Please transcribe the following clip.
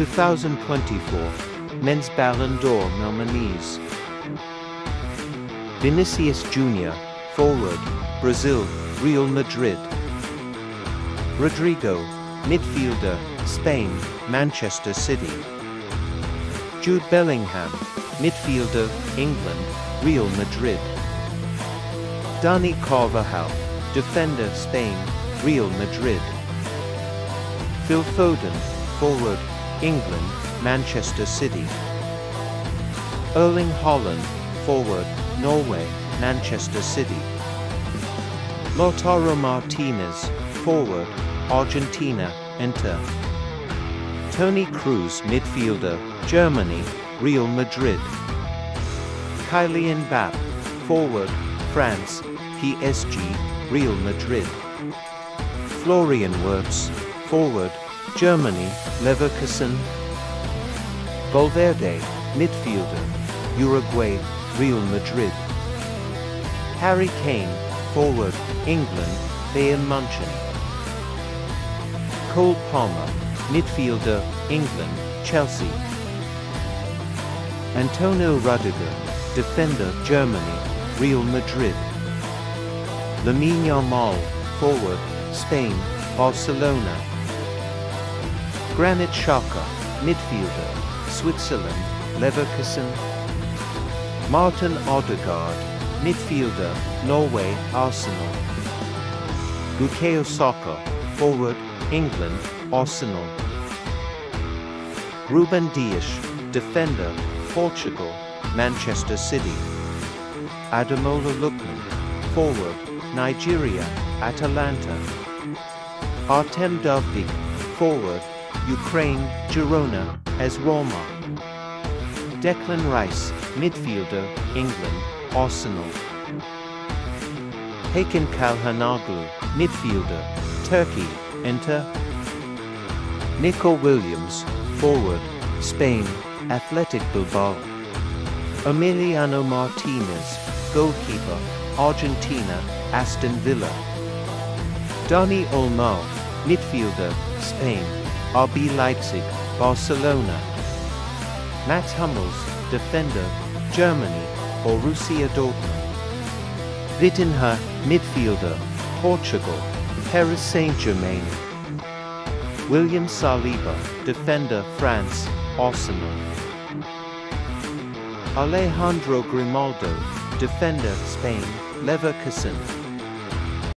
2024 Men's Ballon d'Or nominees Vinicius Jr., forward, Brazil, Real Madrid. Rodrigo, midfielder, Spain, Manchester City. Jude Bellingham, midfielder, England, Real Madrid. Dani Carvajal, defender, Spain, Real Madrid. Phil Foden, forward, England, Manchester City. Erling Haaland, forward, Norway, Manchester City. Lautaro Martinez, forward, Argentina, Inter. Toni Kroos, midfielder, Germany, Real Madrid. Kylian Mbappe, forward, France, PSG, Real Madrid. Florian Wirtz, forward, Germany, Leverkusen. Valverde, midfielder, Uruguay, Real Madrid. Harry Kane, forward, England, Bayern Munchen. Cole Palmer, midfielder, England, Chelsea. Antonio Rudiger, defender, Germany, Real Madrid. Lamine Yamal, forward, Spain, Barcelona. Granit Xhaka, midfielder, Switzerland, Leverkusen. Martin Odegaard, midfielder, Norway, Arsenal. Bukayo Saka, forward, England, Arsenal. Ruben Dias, defender, Portugal, Manchester City. Ademola Lookman, forward, Nigeria, Atalanta. Artem Dovbyk, forward, Ukraine, Girona, AS Roma. Declan Rice, midfielder, England, Arsenal. Hakan Calhanoglu, midfielder, Turkey, Inter. Nico Williams, forward, Spain, Athletic Bilbao. Emiliano Martinez, goalkeeper, Argentina, Aston Villa. Dani Olmo, midfielder, Spain, RB Leipzig, Barcelona. Mats Hummels, defender, Germany, Borussia Dortmund. Vitinha, midfielder, Portugal, Paris Saint-Germain. William Saliba, defender, France, Arsenal. Alejandro Grimaldo, defender, Spain, Leverkusen.